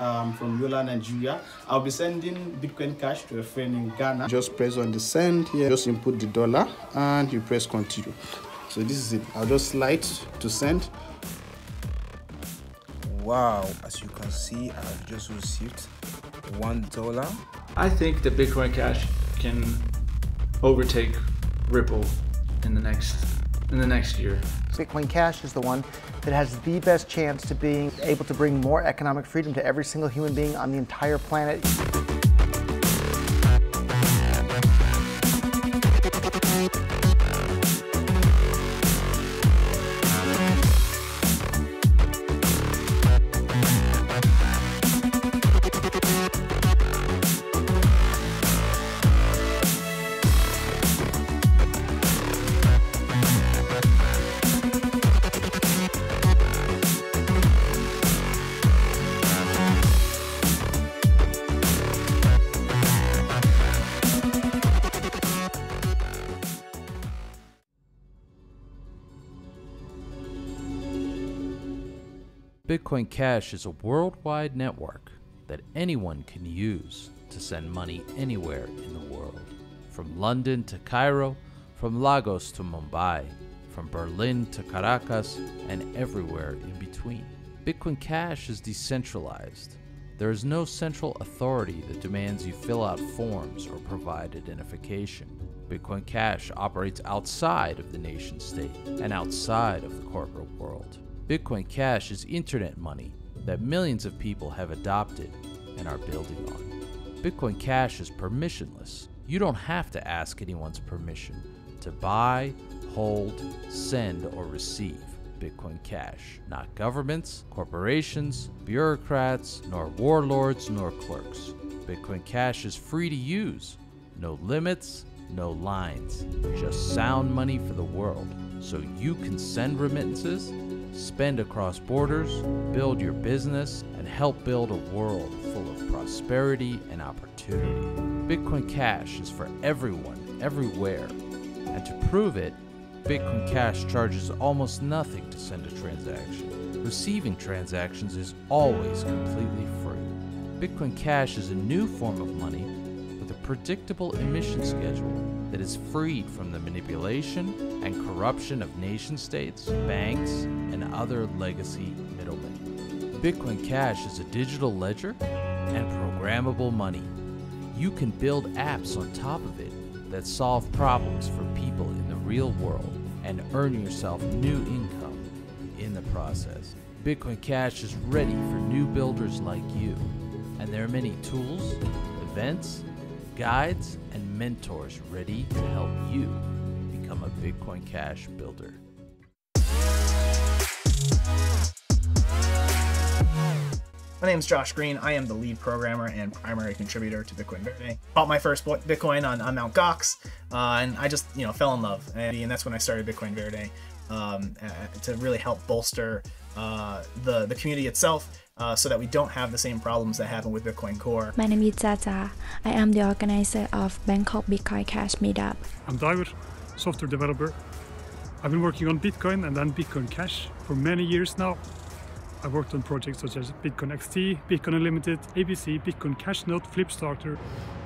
um, from Yola, Nigeria. I'll be sending Bitcoin Cash to a friend in Ghana. Just press on the send here, just input the dollar and you press continue. So this is it. I'll just slide to send. Wow, as you can see, I've just received one dollar. I think that Bitcoin Cash can overtake Ripple in the next in the next year. Bitcoin Cash is the one that has the best chance to being able to bring more economic freedom to every single human being on the entire planet. Bitcoin Cash is a worldwide network that anyone can use to send money anywhere in the world. From London to Cairo, from Lagos to Mumbai, from Berlin to Caracas, and everywhere in between. Bitcoin Cash is decentralized. There is no central authority that demands you fill out forms or provide identification. Bitcoin Cash operates outside of the nation state and outside of the corporate world. Bitcoin Cash is internet money that millions of people have adopted and are building on. Bitcoin Cash is permissionless. You don't have to ask anyone's permission to buy, hold, send, or receive Bitcoin Cash. Not governments, corporations, bureaucrats, nor warlords, nor clerks. Bitcoin Cash is free to use. No limits, no lines. Just sound money for the world so you can send remittances spend across borders, build your business, and help build a world full of prosperity and opportunity. Bitcoin Cash is for everyone, everywhere. And to prove it, Bitcoin Cash charges almost nothing to send a transaction. Receiving transactions is always completely free. Bitcoin Cash is a new form of money with a predictable emission schedule that is freed from the manipulation and corruption of nation states, banks, and other legacy middlemen. Bitcoin Cash is a digital ledger and programmable money. You can build apps on top of it that solve problems for people in the real world and earn yourself new income in the process. Bitcoin Cash is ready for new builders like you, and there are many tools, events, guides, and mentors ready to help you become a Bitcoin Cash builder. My name is Josh Green. I am the lead programmer and primary contributor to Bitcoin Verde. Bought my first Bitcoin on, on Mt. Gox, uh, and I just you know fell in love, and, and that's when I started Bitcoin Verde um, uh, to really help bolster the the community itself uh, so that we don't have the same problems that happen with Bitcoin Core. My name is Zaza. I am the organizer of Bangkok Bitcoin Cash Meetup. I'm Dagur, software developer. I've been working on Bitcoin and then Bitcoin Cash for many years now. I've worked on projects such as Bitcoin XT, Bitcoin Unlimited, ABC, Bitcoin Cash Node, Flipstarter.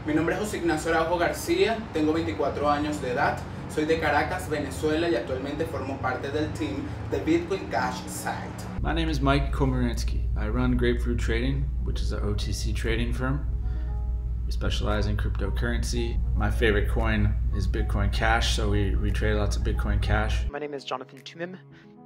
Mi nombre es José Ignacio Araujo García, tengo 24 años de edad, soy de Caracas, Venezuela y actualmente formo parte del team de Bitcoin Cash site. My name is Mike Komaransky. I run Grapefruit Trading, which is an OTC trading firm. We specialize in cryptocurrency. My favorite coin is Bitcoin Cash, so we, we trade lots of Bitcoin Cash. My name is Jonathan Toomim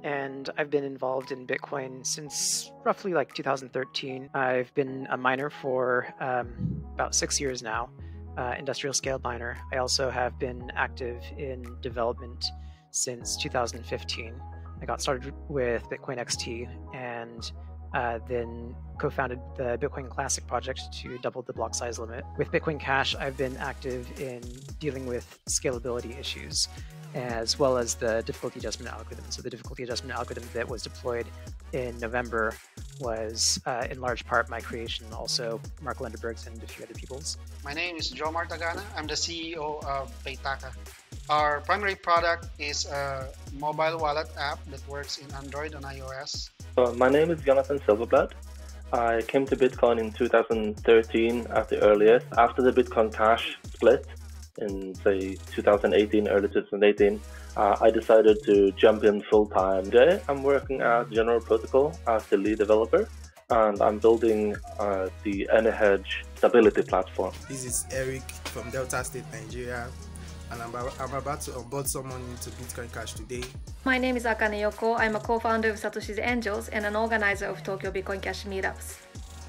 and I've been involved in Bitcoin since roughly like 2013. I've been a miner for um, about six years now, uh, industrial scale miner. I also have been active in development since 2015. I got started with Bitcoin XT and uh, then co-founded the Bitcoin Classic project to double the block size limit. With Bitcoin Cash, I've been active in dealing with scalability issues as well as the difficulty adjustment algorithm. So the difficulty adjustment algorithm that was deployed in November was uh, in large part my creation, also Mark Lundeberg's and a few other people's. My name is Joemar Taganna. I'm the CEO of Paytaca. Our primary product is a mobile wallet app that works in Android and iOS. Uh, my name is Jonathan Silverblood. I came to Bitcoin in 2013 at the earliest. After the Bitcoin Cash split in, say, 2018, early 2018, uh, I decided to jump in full time. Today, I'm working at General Protocol as the lead developer, and I'm building uh, the AnyHedge stability platform. This is Eric from Delta State, Nigeria and I'm, I'm about to onboard someone into Bitcoin Cash today. My name is Akane Yokoo. I'm a co-founder of Satoshi's Angels and an organizer of Tokyo Bitcoin Cash meetups.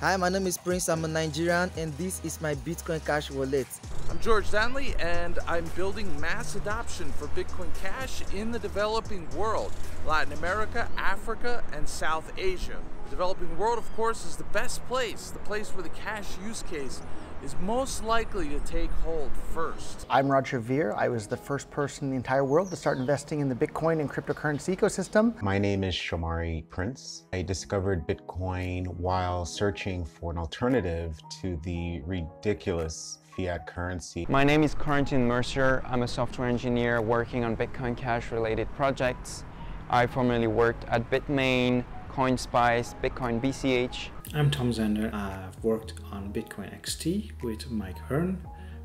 Hi, my name is Prince. I'm a Nigerian, and this is my Bitcoin Cash wallet. I'm George Donnelly, and I'm building mass adoption for Bitcoin Cash in the developing world Latin America, Africa, and South Asia. The developing world, of course, is the best place, the place where the cash use case is most likely to take hold first. I'm Roger Ver. I was the first person in the entire world to start investing in the Bitcoin and cryptocurrency ecosystem. My name is Shomari Prince. I discovered Bitcoin while searching for an alternative to the ridiculous fiat currency. My name is Corentin Mercier. I'm a software engineer working on Bitcoin Cash related projects. I formerly worked at Bitmain, CoinSpice, Bitcoin BCH. I'm Tom Zander. I've worked on Bitcoin XT with Mike Hearn,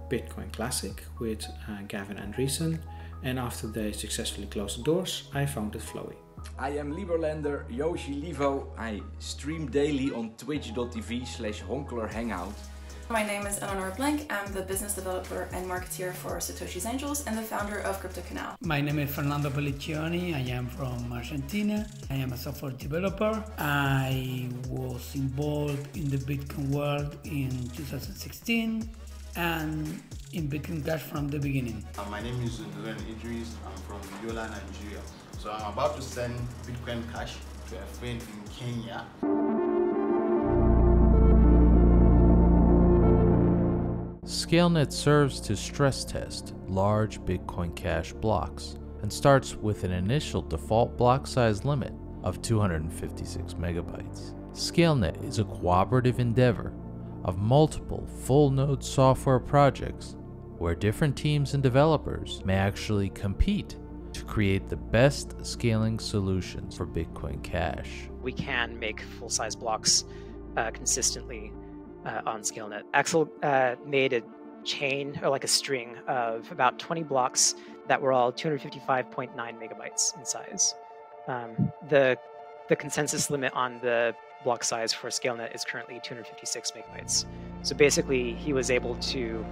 Bitcoin Classic with uh, Gavin Andresen, and after they successfully closed the doors, I founded Flowee. I am Liberlander Yoshi Livo. I stream daily on twitch.tv slash honkler hangout my name is Eléonore Blanc. I'm the business developer and marketeer for Satoshi's Angels and the founder of Crypto Canal. My name is Fernando Pelliccioni. I am from Argentina. I am a software developer. I was involved in the Bitcoin world in 2016 and in Bitcoin Cash from the beginning. Uh, my name is Nuren Idris. I'm from Yola, Nigeria. So I'm about to send Bitcoin Cash to a friend in Kenya. ScaleNet serves to stress test large Bitcoin Cash blocks and starts with an initial default block size limit of 256 megabytes. ScaleNet is a cooperative endeavor of multiple full node software projects where different teams and developers may actually compete to create the best scaling solutions for Bitcoin Cash. We can make full size blocks uh, consistently uh, on ScaleNet. Axel uh, made a chain or like a string of about 20 blocks that were all 255.9 megabytes in size. Um, the the consensus limit on the block size for ScaleNet is currently 256 megabytes. So basically, he was able to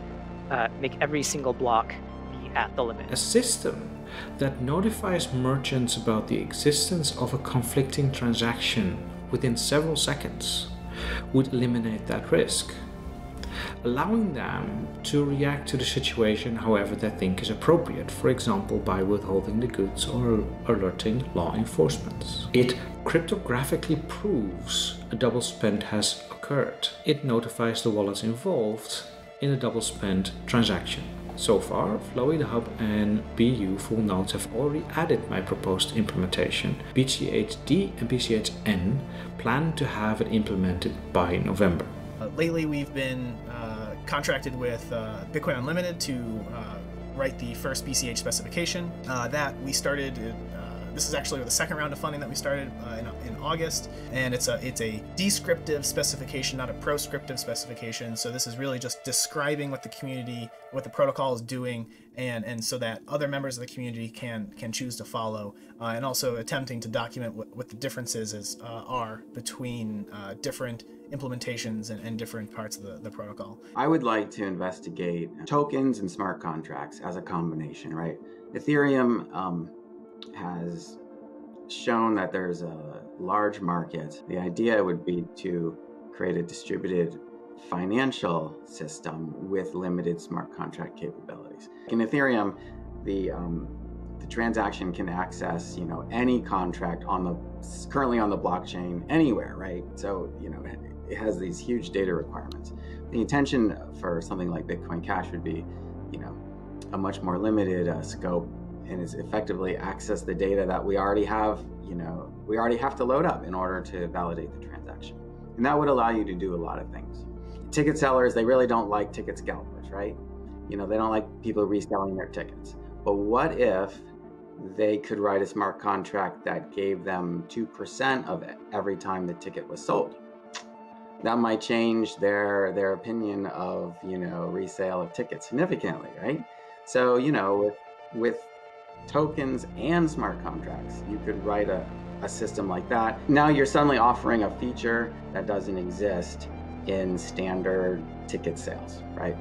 uh, make every single block be at the limit. A system that notifies merchants about the existence of a conflicting transaction within several seconds would eliminate that risk, allowing them to react to the situation however they think is appropriate, for example by withholding the goods or alerting law enforcement. It cryptographically proves a double spend has occurred. It notifies the wallets involved in a double spend transaction. So far, Flowee, the Hub, and BU full nodes have already added my proposed implementation. BCHD and BCHN plan to have it implemented by November. Uh, lately, we've been uh, contracted with uh, Bitcoin Unlimited to uh, write the first BCH specification. Uh, that we started this is actually the second round of funding that we started uh, in, in, August, and it's a it's a descriptive specification, not a proscriptive specification. So this is really just describing what the community, what the protocol is doing, and and so that other members of the community can can choose to follow, uh, and also attempting to document what, what the differences is uh, are between uh, different implementations and, and, different parts of the, the protocol. I would like to investigate tokens and smart contracts as a combination, right? Ethereum um, has shown that there's a large market. The idea would be to create a distributed financial system with limited smart contract capabilities. In Ethereum, the um, the transaction can access you know any contract on the currently on the blockchain anywhere, right? So you know it has these huge data requirements. The intention for something like Bitcoin Cash would be, you know, a much more limited uh, scope and is effectively access the data that we already have, you know, we already have to load up in order to validate the transaction. And that would allow you to do a lot of things. Ticket sellers, they really don't like ticket scalpers, right? You know, they don't like people reselling their tickets. But what if they could write a smart contract that gave them 2% of it every time the ticket was sold? that might change their their opinion of you know resale of tickets significantly, right? So you know with with tokens and smart contracts, you could write a, a system like that. Now you're suddenly offering a feature that doesn't exist in standard ticket sales, right?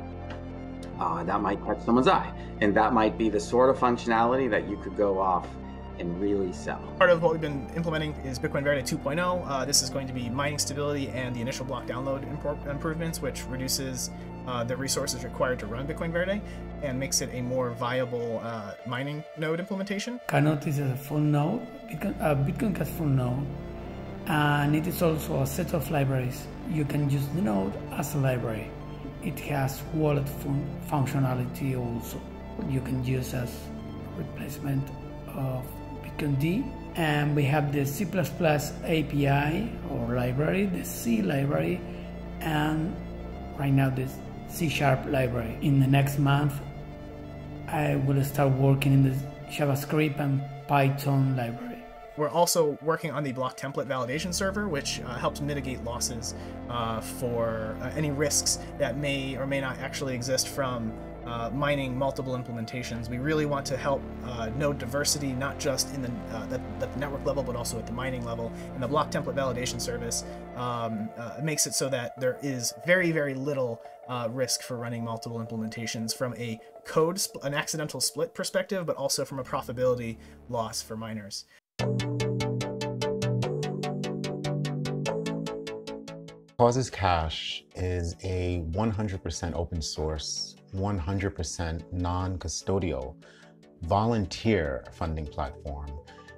Uh, that might catch someone's eye, and that might be the sort of functionality that you could go off and really sell. Part of what we've been implementing is Bitcoin Verde 2.0. Uh, this is going to be mining stability and the initial block download improvements, which reduces uh, the resources required to run Bitcoin Verde and makes it a more viable uh, mining node implementation. Knuth is a full node, uh, Bitcoin Cash full node, and it is also a set of libraries. You can use the node as a library. It has wallet fun functionality also. You can use as replacement of Bitcoin D, and we have the C++ API or library, the C library, and right now the C Sharp library. In the next month, I will start working in the JavaScript and Python library. We're also working on the block template validation server, which uh, helps mitigate losses uh, for uh, any risks that may or may not actually exist from uh, mining multiple implementations. We really want to help uh, node diversity, not just in the, uh, the, the, network level, but also at the mining level. And the block template validation service um, uh, makes it so that there is very, very little uh, risk for running multiple implementations from a code, an accidental split perspective, but also from a profitability loss for miners. Causes Cash is a 100% open source 100% non-custodial volunteer funding platform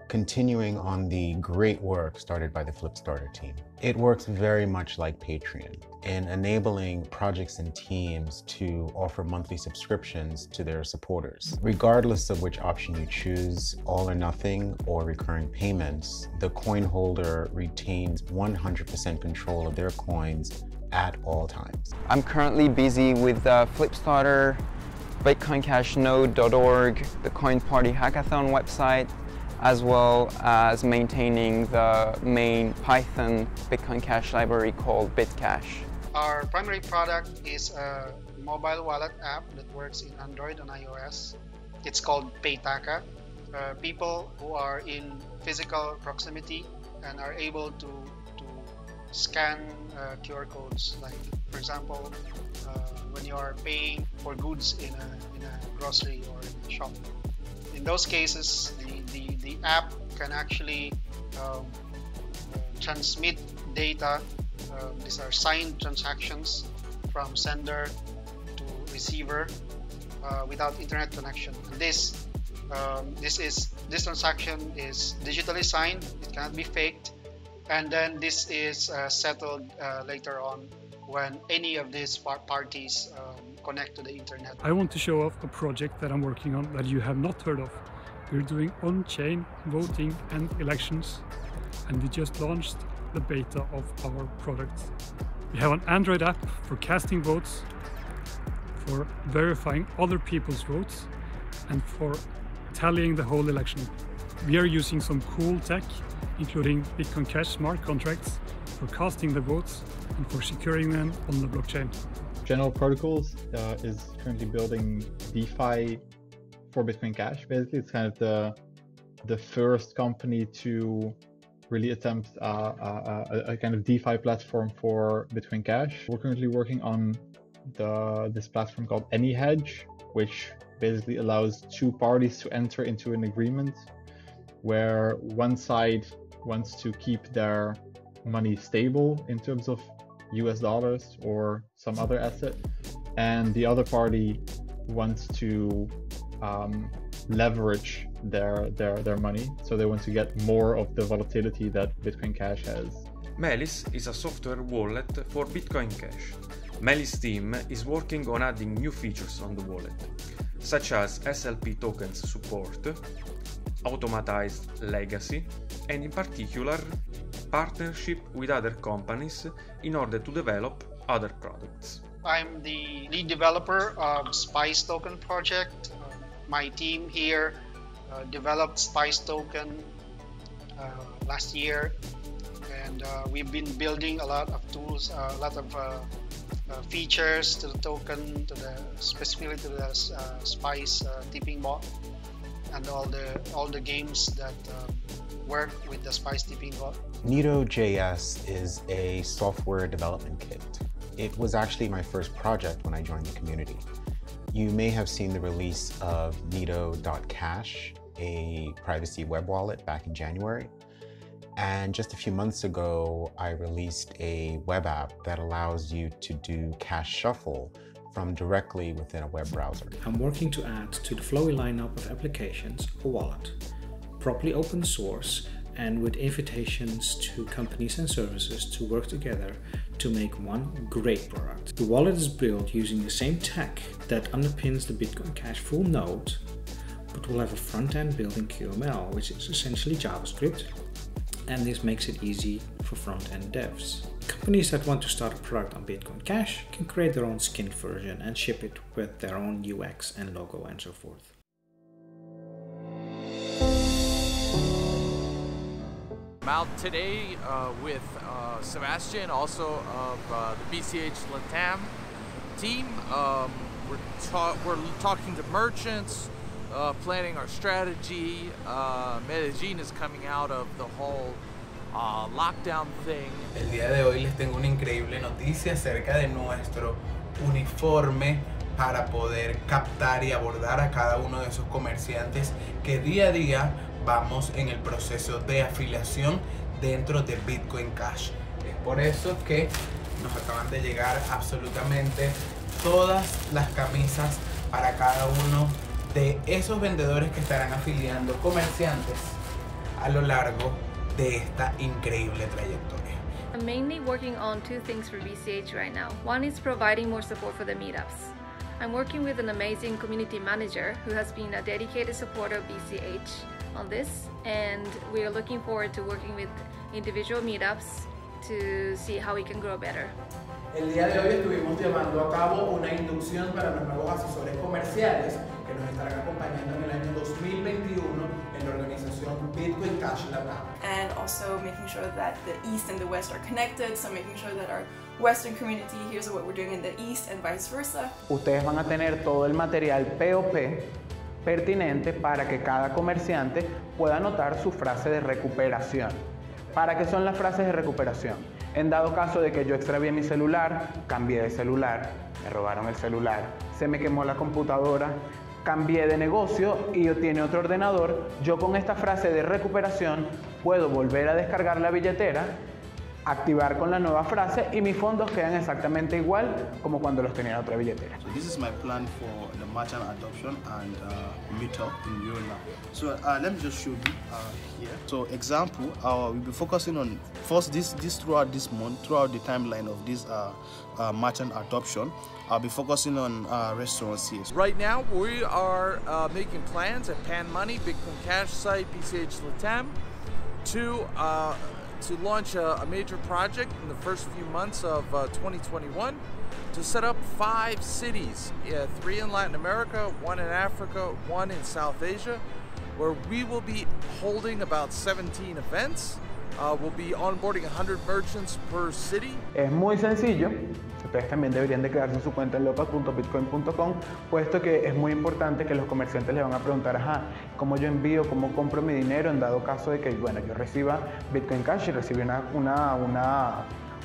continuing on the great work started by the Flipstarter team. It works very much like Patreon in enabling projects and teams to offer monthly subscriptions to their supporters. Regardless of which option you choose, all or nothing or recurring payments, the coin holder retains 100% control of their coins at all times. I'm currently busy with the Flipstarter, BitcoinCashNode.org, the Coin Party Hackathon website, as well as maintaining the main Python Bitcoin Cash library called Bitcash. Our primary product is a mobile wallet app that works in Android and iOS. It's called Paytaca. Uh, people who are in physical proximity and are able to scan uh, QR codes. Like, for example, uh, when you are paying for goods in a, in a grocery or in a shop. In those cases, the, the, the app can actually um, transmit data. Um, these are signed transactions from sender to receiver uh, without internet connection. And this um, this is this transaction is digitally signed. It cannot be faked and then this is uh, settled uh, later on when any of these par parties um, connect to the internet. I want to show off a project that I'm working on that you have not heard of. We're doing on-chain voting and elections and we just launched the beta of our product. We have an Android app for casting votes, for verifying other people's votes and for tallying the whole election. We are using some cool tech including Bitcoin Cash smart contracts for casting the votes and for securing them on the blockchain. General Protocols uh, is currently building DeFi for Bitcoin Cash. Basically, it's kind of the the first company to really attempt a, a, a, kind of DeFi platform for Bitcoin Cash. We're currently working on the this platform called AnyHedge, which basically allows two parties to enter into an agreement where one side wants to keep their money stable in terms of US dollars or some other asset, and the other party wants to um, leverage their, their, their money. So they want to get more of the volatility that Bitcoin Cash has. Melis is a software wallet for Bitcoin Cash. Melis team is working on adding new features on the wallet, such as SLP tokens support, automatized legacy, and in particular partnership with other companies in order to develop other products. I'm the lead developer of Spice Token project. Uh, my team here uh, developed Spice Token uh, last year and uh, we've been building a lot of tools, uh, a lot of uh, features to the token, to the specifically to the Spice tipping bot, and all the all the games that uh, work with the Spice tipping bot. Nito.js is a software development kit. It was actually my first project when I joined the community. You may have seen the release of Nito.cash, a privacy web wallet back in January. And just a few months ago, I released a web app that allows you to do cash shuffle from directly within a web browser. I'm working to add to the Flowee lineup of applications a wallet, properly open source and with invitations to companies and services to work together to make one great product. The wallet is built using the same tech that underpins the Bitcoin Cash full node, but will have a front end built in QML, which is essentially JavaScript, and this makes it easy for front end devs. Companies that want to start a product on Bitcoin Cash can create their own skinned version and ship it with their own UX and logo and so forth. I'm out today uh, with uh, Sebastian, also of uh, the BCH Latam team. Um, we're, ta we're talking to merchants, uh, planning our strategy. Uh, Medellin is coming out of the whole. El día de hoy les tengo una increíble noticia acerca de nuestro uniforme para poder captar y abordar a cada uno de esos comerciantes que día a día vamos en el proceso de afiliación dentro de Bitcoin Cash. Es por eso que nos acaban de llegar absolutamente todas las camisas para cada uno de esos vendedores que estarán afiliando comerciantes a lo largo de esta increíble trayectoria. I'm mainly working on two things for BCH right now. One is providing more support for the meetups. I'm working with an amazing community manager who has been a dedicated supporter of BCH on this, and we are looking forward to working with individual meetups to see how we can grow better. El día de hoy estuvimos llevando a cabo una inducción para los nuevos asesores comerciales que nos estarán acompañando en el año 2021 Cash and also making sure that the East and the West are connected, so making sure that our Western community hears what we're doing in the East and vice versa. Ustedes van a tener todo el material POP pertinente para que cada comerciante pueda anotar su frase de recuperación. ¿Para qué son las frases de recuperación? En dado caso de que yo extravié mi celular, cambié de celular, me robaron el celular, se me quemó la computadora, cambié de negocio y yo tiene otro ordenador, yo con esta frase de recuperación puedo volver a descargar la billetera, activar con la nueva frase y mis fondos quedan exactamente igual como cuando los tenía en otra billetera. So this is my plan for the merchant adoption and uh, meetup in Europe. So uh, let me just show you uh, here. So example, uh, we'll be focusing on first this this throughout this month, throughout the timeline of this uh, uh, merchant adoption. I'll be focusing on uh, restaurants here. Right now, we are uh, making plans at Panmoni, Bitcoin Cash site, BCH Latam, to uh, to launch a, a major project in the first few months of uh, 2021 to set up five cities, three in Latin America, one in Africa, one in South Asia, where we will be holding about 17 events. Uh, we'll be onboarding 100 merchants per city. Es muy sencillo. Ustedes también deberían de crearse su cuenta en local.bitcoin.com, puesto que es muy importante que los comerciantes le van a preguntar, ¿cómo yo envío, cómo compro mi dinero en dado caso de que, bueno, yo reciba Bitcoin Cash y recibí una,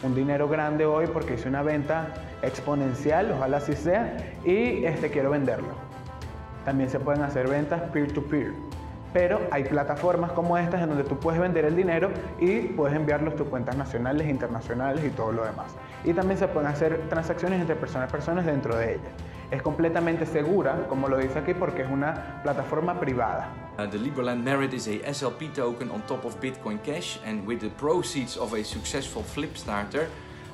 un dinero grande hoy porque hice una venta exponencial, ojalá así sea, y este, quiero venderlo. También se pueden hacer ventas peer-to-peer. Pero hay plataformas como estas en donde tú puedes vender el dinero y puedes enviarlo a tus cuentas nacionales, internacionales y todo lo demás. Y también se pueden hacer transacciones entre personas a personas dentro de ella. Es completamente segura, como lo dice aquí, porque es una plataforma privada. The Liberland Merit is a SLP token on top of Bitcoin Cash, and with the proceeds of a successful flip starter,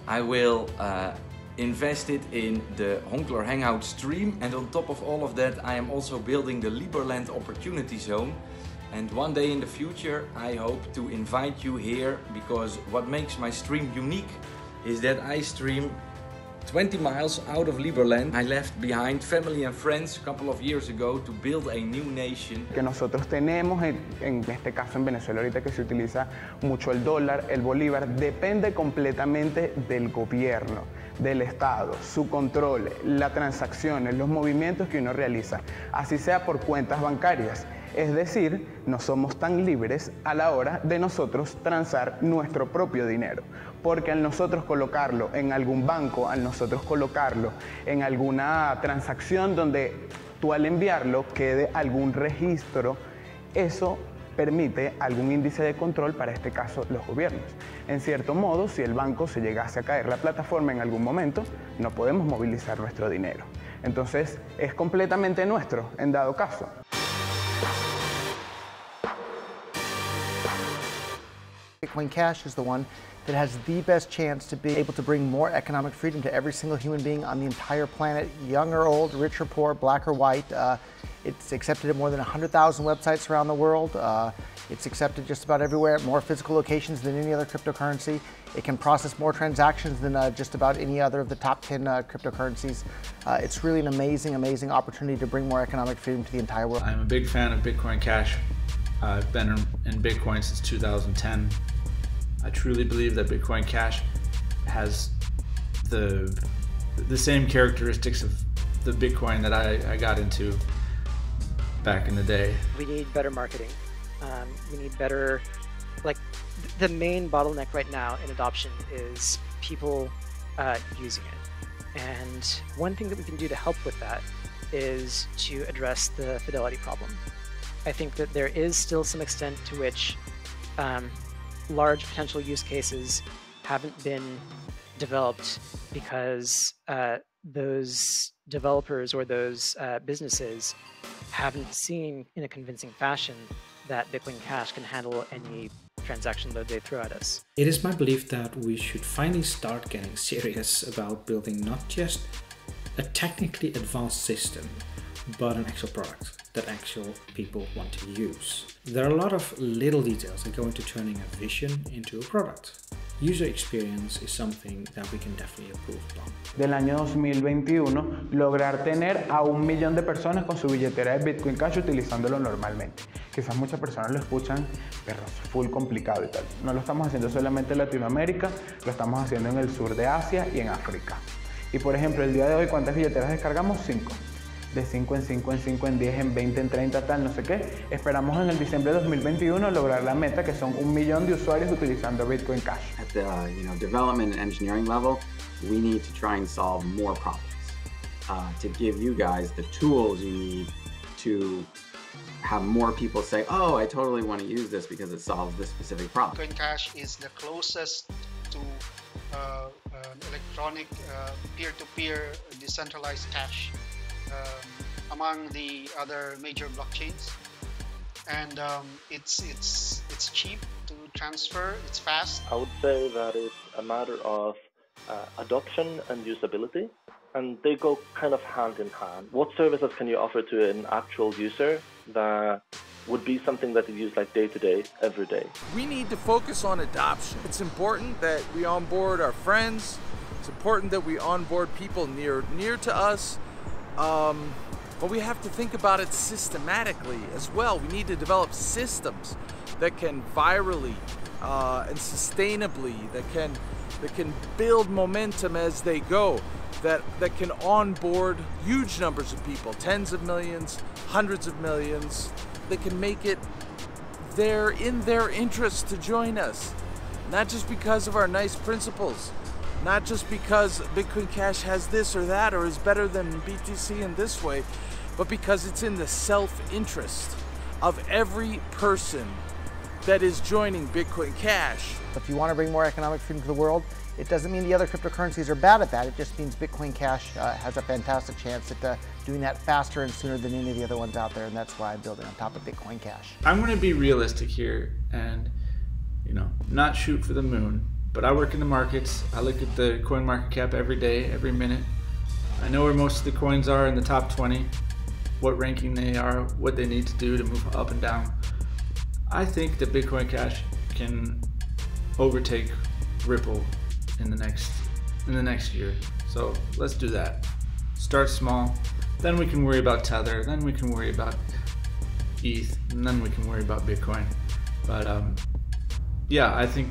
I will uh, invest it in the Honkler Hangout stream. And on top of all of that, I am also building the Liberland Opportunity Zone. And one day in the future, I hope to invite you here because what makes my stream unique is that I stream 20 miles out of Liberland, I left behind family and friends a couple of years ago to build a new nation. Que nosotros tenemos, en, en este caso en Venezuela ahorita que se utiliza mucho el dólar, el bolívar, depende completamente del gobierno, del Estado, su control, las transacciones, los movimientos que uno realiza, así sea por cuentas bancarias. Es decir, no somos tan libres a la hora de nosotros transar nuestro propio dinero. Porque al nosotros colocarlo en algún banco, al nosotros colocarlo en alguna transacción donde tú al enviarlo quede algún registro, eso permite algún índice de control para este caso los gobiernos. En cierto modo, si el banco se llegase a caer la plataforma en algún momento, no podemos movilizar nuestro dinero. Entonces, es completamente nuestro en dado caso. Bitcoin Cash is the one that has the best chance to be able to bring more economic freedom to every single human being on the entire planet, young or old, rich or poor, black or white. Uh, it's accepted at more than 100,000 websites around the world. Uh, it's accepted just about everywhere at more physical locations than any other cryptocurrency. It can process more transactions than uh, just about any other of the top 10 uh, cryptocurrencies. Uh, it's really an amazing, amazing opportunity to bring more economic freedom to the entire world. I'm a big fan of Bitcoin Cash. I've been in Bitcoin since 2010. I truly believe that Bitcoin Cash has the the same characteristics of the Bitcoin that I, I got into back in the day. We need better marketing. Um, we need better, like, the main bottleneck right now in adoption is people uh, using it. And one thing that we can do to help with that is to address the fidelity problem. I think that there is still some extent to which um, large potential use cases haven't been developed because uh, those developers or those uh, businesses haven't seen in a convincing fashion that Bitcoin Cash can handle any transaction load they throw at us. It is my belief that we should finally start getting serious about building not just a technically advanced system, but an actual product that actual people want to use. There are a lot of little details that go into turning a vision into a product. User experience is something that we can definitely improve upon. Del año 2021, lograr tener a un millón de personas con su billetera de Bitcoin Cash utilizándolo normalmente. Quizás muchas personas lo escuchan, pero es full complicado y tal. No lo estamos haciendo solamente en Latinoamérica, lo estamos haciendo en el sur de Asia y en África. Y por ejemplo, el día de hoy, ¿cuántas billeteras descargamos? 5 de 5 en 5 en 5 en 10 en 20 en 30 tal no sé qué. Esperamos en el diciembre de 2021 lograr la meta que son un millón de usuarios utilizando Bitcoin Cash. At the you know development and engineering level, we need to try and solve more problems uh, to give you guys the tools you need to have more people say, "Oh, I totally want to use this because it solves this specific problem." Bitcoin Cash is the closest to uh, an electronic uh, peer-to-peer decentralized cash among the other major blockchains. And um, it's it's it's cheap to transfer. It's fast. I would say that it's a matter of uh, adoption and usability. And they go kind of hand in hand. What services can you offer to an actual user that would be something that they use like day to day every day? We need to focus on adoption. It's important that we onboard our friends. It's important that we onboard people near near to us um, but we have to think about it systematically as well. We need to develop systems that can virally uh, and sustainably that can that can build momentum as they go. That that can onboard huge numbers of people, tens of millions, hundreds of millions. That can make it their in their interest to join us, not just because of our nice principles not just because Bitcoin Cash has this or that or is better than BTC in this way, but because it's in the self-interest of every person that is joining Bitcoin Cash. If you want to bring more economic freedom to the world, it doesn't mean the other cryptocurrencies are bad at that. It just means Bitcoin Cash uh, has a fantastic chance at uh, doing that faster and sooner than any of the other ones out there, and that's why I'm building on top of Bitcoin Cash. I'm going to be realistic here and, you know, not shoot for the moon, but I work in the markets. I look at the coin market cap every day, every minute. I know where most of the coins are in the top 20, what ranking they are, what they need to do to move up and down. I think that Bitcoin Cash can overtake Ripple in the next in the next year. So let's do that. Start small, then we can worry about Tether, then we can worry about ETH, and then we can worry about Bitcoin. But um, yeah, I think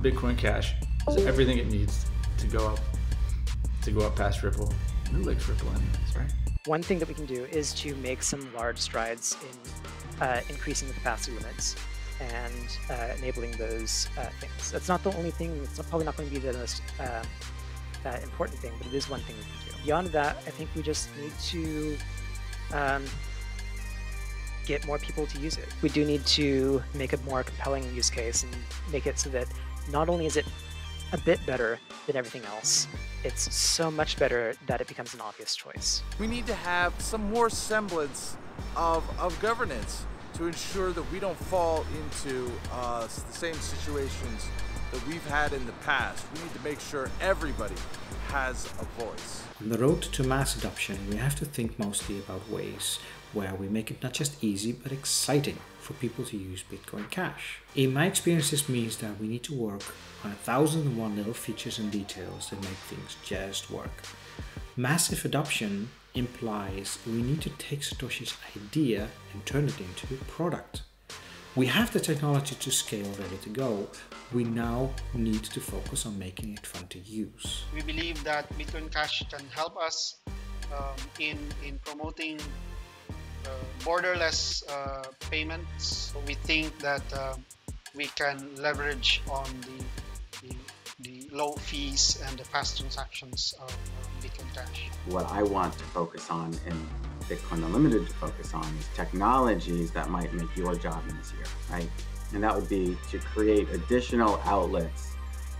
Bitcoin Cash is everything it needs to go up, to go up past Ripple. Who likes Ripple anyways, right? One thing that we can do is to make some large strides in uh, increasing the capacity limits and uh, enabling those uh, things. That's not the only thing. It's probably not going to be the most uh, uh, important thing, but it is one thing we can do. Beyond that, I think we just need to um, get more people to use it. We do need to make a more compelling use case and make it so that not only is it a bit better than everything else, it's so much better that it becomes an obvious choice. We need to have some more semblance of, of governance to ensure that we don't fall into uh, the same situations that we've had in the past. We need to make sure everybody has a voice. On the road to mass adoption, we have to think mostly about ways where we make it not just easy but exciting for people to use Bitcoin Cash. In my experience, this means that we need to work on a thousand and one little features and details that make things just work. Massive adoption implies we need to take Satoshi's idea and turn it into a product. We have the technology to scale ready to go. We now need to focus on making it fun to use. We believe that Bitcoin Cash can help us um, in, in promoting borderless uh, payments. We think that uh, we can leverage on the, the, the, low fees and the fast transactions of Bitcoin Cash. What I want to focus on and Bitcoin Unlimited to focus on is technologies that might make your job easier, right? And that would be to create additional outlets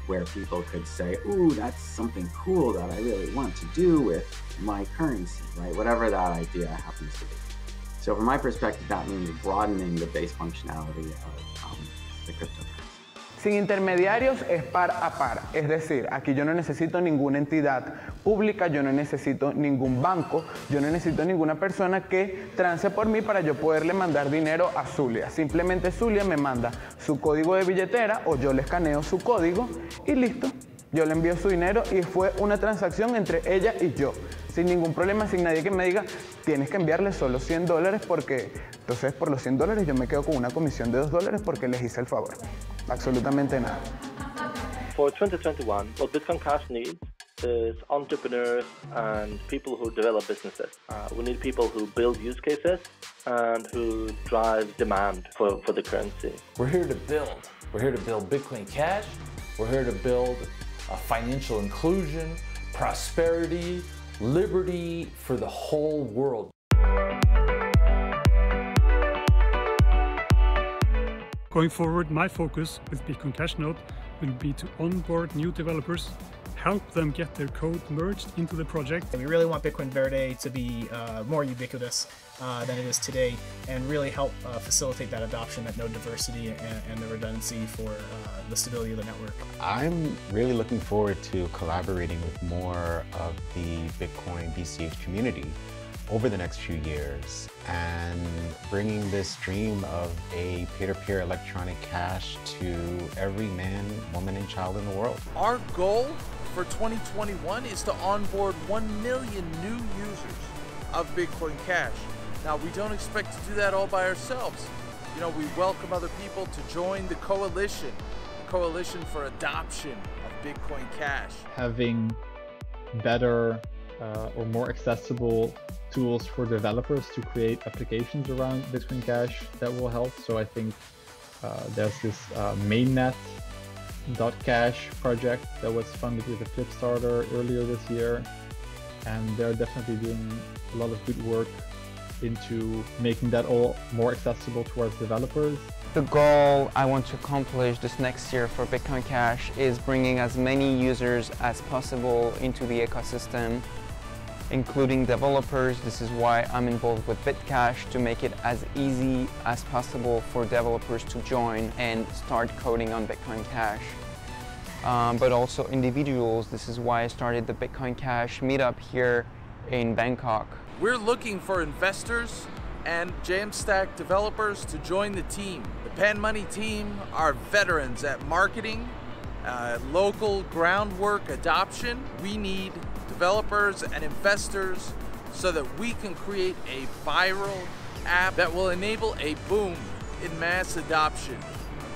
where people could say, ooh, that's something cool that I really want to do with my currency, right? Whatever that idea happens to be. So from my perspective, that means broadening the base functionality of um, the cryptocurrency. Sin intermediarios es par a par, es decir, aquí yo no necesito ninguna entidad pública, yo no necesito ningún banco, yo no necesito ninguna persona que trance por mí para yo poderle mandar dinero a Zulia. Simplemente Zulia me manda su código de billetera o yo le escaneo su código y listo. Yo le envío su dinero y fue una transacción entre ella y yo, sin ningún problema, sin nadie que me diga, tienes que enviarle solo 100 dólares porque entonces por los 100 dólares yo me quedo con una comisión de 2 dólares porque les hice el favor. Absolutamente nada. For 2021, what Bitcoin Cash needs is entrepreneurs and people who develop businesses. Uh, we need people who build use cases and who drive demand for, for the currency. We're here to build. We're here to build Bitcoin Cash. We're here to build a financial inclusion, prosperity, liberty for the whole world. Going forward, my focus with Bitcoin Cash Node will be to onboard new developers, help them get their code merged into the project. We really want Bitcoin Verde to be uh, more ubiquitous uh, than it is today and really help uh, facilitate that adoption, that node diversity, and, and the redundancy for uh, the stability of the network. I'm really looking forward to collaborating with more of the Bitcoin BCH community over the next few years and bringing this dream of a peer-to-peer electronic cash to every man, woman, and child in the world. Our goal for 2021 is to onboard 1 million new users of Bitcoin Cash. Now, we don't expect to do that all by ourselves. You know, we welcome other people to join the coalition, the coalition for adoption of Bitcoin Cash. Having better uh, or more accessible tools for developers to create applications around Bitcoin Cash that will help. So I think uh, there's this uh, mainnet.cash project that was funded with a Flipstarter earlier this year. And they're definitely doing a lot of good work into making that all more accessible towards developers. The goal I want to accomplish this next year for Bitcoin Cash is bringing as many users as possible into the ecosystem including developers. This is why I'm involved with Bitcash to make it as easy as possible for developers to join and start coding on Bitcoin Cash. Um, but also individuals. This is why I started the Bitcoin Cash meetup here in Bangkok. We're looking for investors and Jamstack developers to join the team. The Panmoni team are veterans at marketing, uh, local groundwork adoption. We need developers and investors so that we can create a viral app that will enable a boom in mass adoption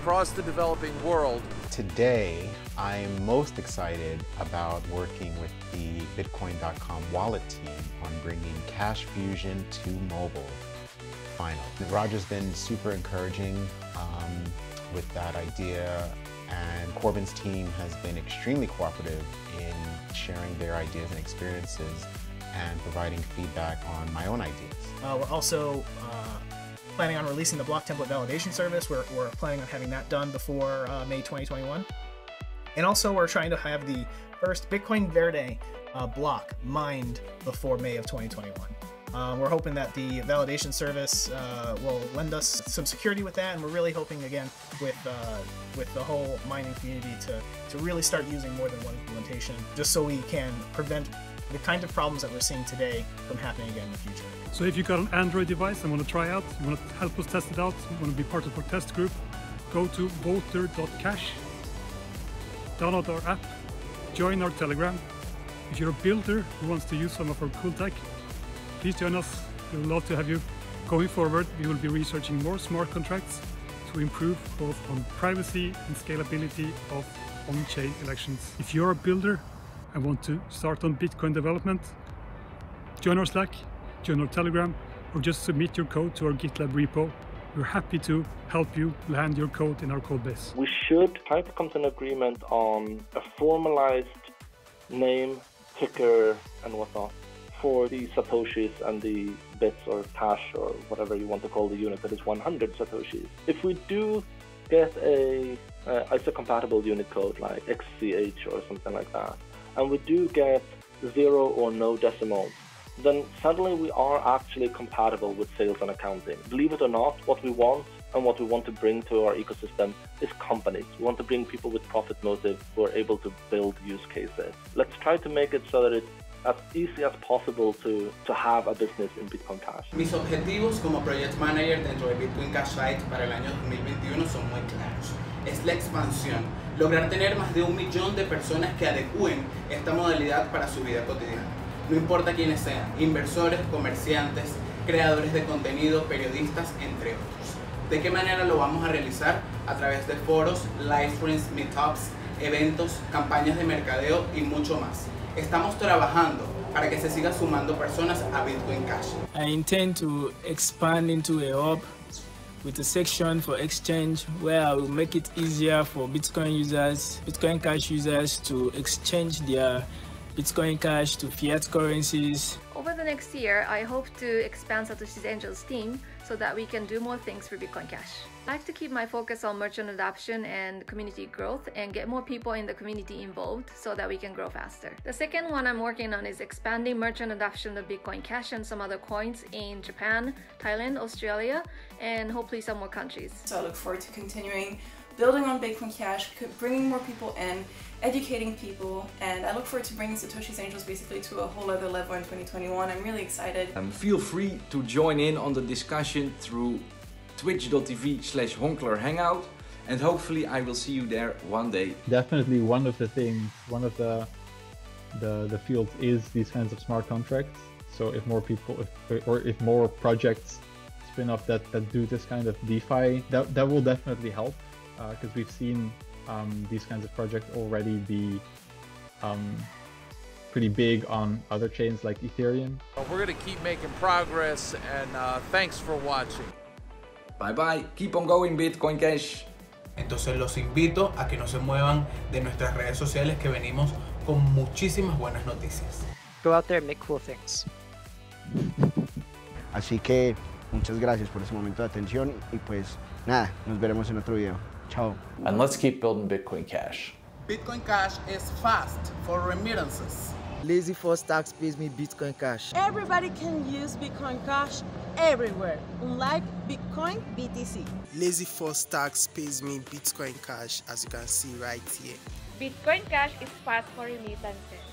across the developing world. Today, I'm most excited about working with the Bitcoin.com wallet team on bringing Cash Fusion to mobile. Final. Roger's been super encouraging um, with that idea, and Corbin's team has been extremely cooperative in sharing their ideas and experiences and providing feedback on my own ideas. Uh, we're also uh, planning on releasing the block template validation service. We're, we're planning on having that done before uh, May 2021. And also, we're trying to have the first Bitcoin Verde uh, block mined before May of 2021. Uh, we're hoping that the validation service uh, will lend us some security with that, and we're really hoping again with uh, with the whole mining community to to really start using more than one implementation, just so we can prevent the kind of problems that we're seeing today from happening again in the future. So if you've got an Android device and want to try out, you want to help us test it out, you want to be part of our test group, go to voter.cash, download our app, join our Telegram. If you're a builder who wants to use some of our cool tech, please join us. We would love to have you. Going forward, we will be researching more smart contracts to improve both on privacy and scalability of on-chain elections. If you're a builder and want to start on Bitcoin development, join our Slack, join our Telegram, or just submit your code to our GitLab repo. We're happy to help you land your code in our code base. We should try to come to an agreement on a formalized name, ticker, and whatnot for the satoshis and the bits or cash or whatever you want to call the unit that is 100 satoshis. If we do get a uh, ISO compatible unit code like XCH or something like that, and we do get zero or no decimals, then suddenly we are actually compatible with sales and accounting. Believe it or not, what we want and what we want to bring to our ecosystem is companies. We want to bring people with profit motive who are able to build use cases. Let's try to make it so that it's as easy as possible to, to have a business in Bitcoin Cash. Mis objetivos como Project Manager dentro de Bitcoin Cash Site para el año 2021 son muy claros. Es la expansión, lograr tener más de un millón de personas que adecúen esta modalidad para su vida cotidiana. No importa quiénes sean, inversores, comerciantes, creadores de contenido, periodistas, entre otros. ¿De qué manera lo vamos a realizar? A través de foros, live streams, meetups, eventos, campañas de mercadeo y mucho más. Estamos trabajando para que se sigan sumando personas a Bitcoin Cash. I intend to expand into a hub with a section for exchange where I will make it easier for Bitcoin users, Bitcoin Cash users to exchange their Bitcoin Cash to fiat currencies. Over the next year, I hope to expand Satoshi's Angels team so that we can do more things for Bitcoin Cash. I like to keep my focus on merchant adoption and community growth and get more people in the community involved so that we can grow faster. The second one I'm working on is expanding merchant adoption of Bitcoin Cash and some other coins in Japan, Thailand, Australia, and hopefully some more countries. So I look forward to continuing building on Bitcoin Cash, bringing more people in, educating people, and I look forward to bringing Satoshi's Angels basically to a whole other level in 2021. I'm really excited. Um, feel free to join in on the discussion through twitch.tv slash honkler hangout and hopefully I will see you there one day. Definitely one of the things, one of the the, the fields is these kinds of smart contracts. So if more people, if, or if more projects spin off that, that do this kind of DeFi, that, that will definitely help because uh, we've seen um, these kinds of projects already be um, pretty big on other chains like Ethereum. We're going to keep making progress and uh, thanks for watching. Bye bye, keep on going Bitcoin Cash. Entonces los invito a que no se muevan de nuestras redes sociales que venimos con muchísimas buenas noticias. Go out there and make cool things. Así que muchas gracias por ese momento de atención y pues nada, nos veremos en otro video. Ciao. And let's keep building Bitcoin Cash. Bitcoin Cash is fast for remittances. Lazy Force Tax pays me Bitcoin Cash. Everybody can use Bitcoin Cash everywhere, unlike Bitcoin BTC. Lazy Force Tax pays me Bitcoin Cash, as you can see right here. Bitcoin Cash is fast for remittances.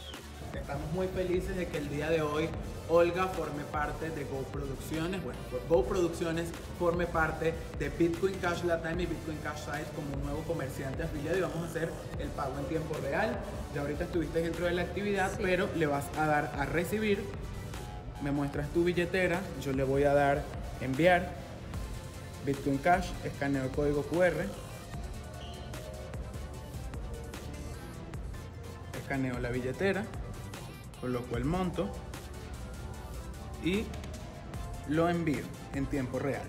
Estamos muy felices de que el día de hoy Olga forme parte de Go Producciones, bueno, Go Producciones forme parte de Bitcoin Cash Latam y Bitcoin Cash Site como un nuevo comerciante afiliado y vamos a hacer el pago en tiempo real. Ya ahorita estuviste dentro de la actividad, pero le vas a dar a recibir, me muestras tu billetera, yo le voy a dar enviar, Bitcoin Cash, escaneo el código QR, escaneo la billetera, coloco el monto y lo envío en tiempo real.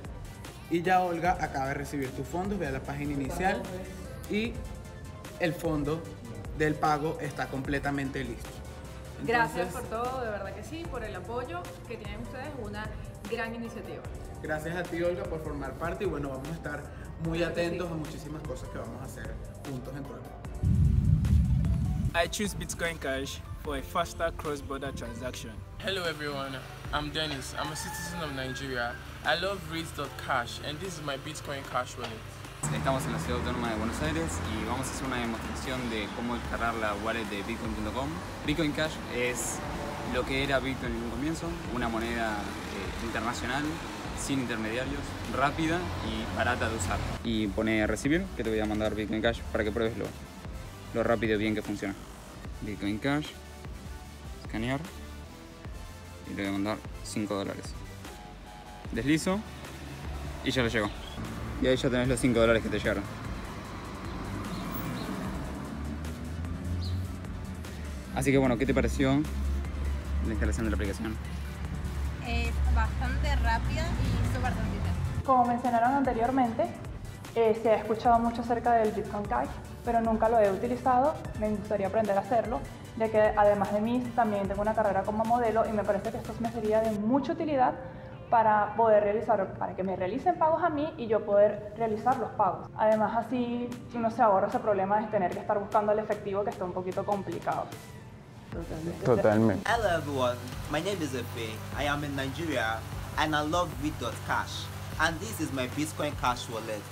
Y ya Olga acaba de recibir tus fondos, ve a la página inicial y el fondo del pago está completamente listo. Gracias por todo, de verdad que sí, por el apoyo que tienen ustedes, una gran iniciativa. Gracias a ti Olga por formar parte y bueno, vamos a estar muy atentos a muchísimas cosas que vamos a hacer juntos en todo I choose Bitcoin Cash for a faster cross-border transaction. Hello everyone, I'm Dennis. I'm a citizen of Nigeria. I love Reads.cash and this is my Bitcoin Cash wallet. Estamos en la ciudad autónoma de Buenos Aires y vamos a hacer una demostración de cómo descargar la wallet de bitcoin.com. Bitcoin Cash es lo que era Bitcoin en un comienzo, una moneda eh, internacional, sin intermediarios, rápida y barata de usar. Y pone recibir, que te voy a mandar Bitcoin Cash para que pruebes lo, lo rápido y bien que funciona. Bitcoin Cash, escanear y le voy a mandar 5 dólares. Deslizo y ya le llegó. Y ahí ya tenés los 5 dólares que te llegaron. Así que bueno, ¿qué te pareció la instalación de la aplicación? Es bastante rápida y súper sencilla. Como mencionaron anteriormente, eh, se ha escuchado mucho acerca del Bitcoin Cash, pero nunca lo he utilizado. Me gustaría aprender a hacerlo, ya que además de mí también tengo una carrera como modelo y me parece que esto me sería de mucha utilidad para poder realizar, para que me realicen pagos a mí y yo poder realizar los pagos. Además así uno se ahorra ese problema de tener que estar buscando el efectivo que está un poquito complicado. Totalmente. Hello everyone, my name is Efe. I am in Nigeria and I love Bit.cash and this is my Bitcoin Cash wallet.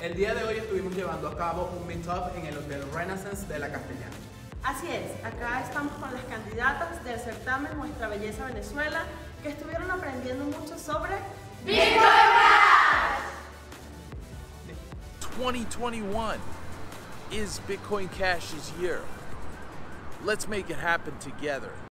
El día de hoy estuvimos llevando a cabo un meetup en el Hotel Renaissance de la Castellana. Así es, acá estamos con las candidatas del certamen Nuestra Belleza Venezuela que estuvieron aprendiendo mucho sobre Bitcoin Cash. 2021 is Bitcoin Cash's year. Let's make it happen together.